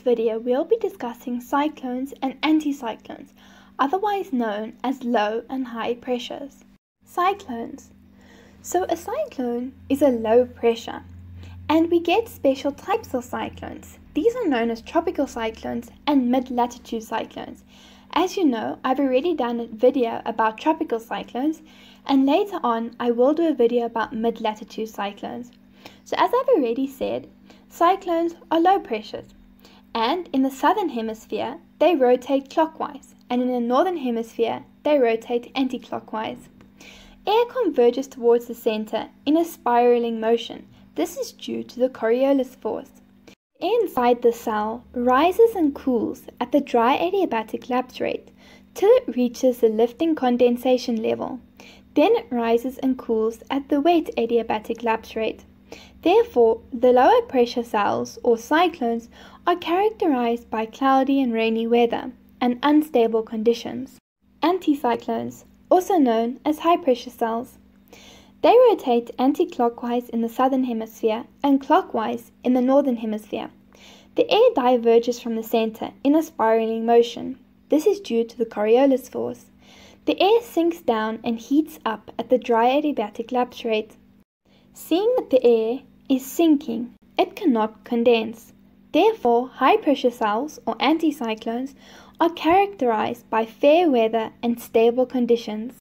this video, we'll be discussing cyclones and anticyclones, otherwise known as low and high pressures. Cyclones. So a cyclone is a low pressure, and we get special types of cyclones. These are known as tropical cyclones and mid-latitude cyclones. As you know, I've already done a video about tropical cyclones, and later on I will do a video about mid-latitude cyclones. So as I've already said, cyclones are low pressures, and in the southern hemisphere they rotate clockwise, and in the northern hemisphere they rotate anti-clockwise. Air converges towards the center in a spiraling motion. This is due to the Coriolis force. Air inside the cell rises and cools at the dry adiabatic lapse rate till it reaches the lifting condensation level. Then it rises and cools at the wet adiabatic lapse rate. Therefore, the lower pressure cells or cyclones are characterized by cloudy and rainy weather and unstable conditions. Anticyclones also known as high pressure cells. They rotate anti-clockwise in the southern hemisphere and clockwise in the northern hemisphere. The air diverges from the center in a spiraling motion. This is due to the Coriolis force. The air sinks down and heats up at the dry adiabatic lapse rate. Seeing that the air is sinking, it cannot condense. Therefore, high pressure cells or anticyclones are characterized by fair weather and stable conditions.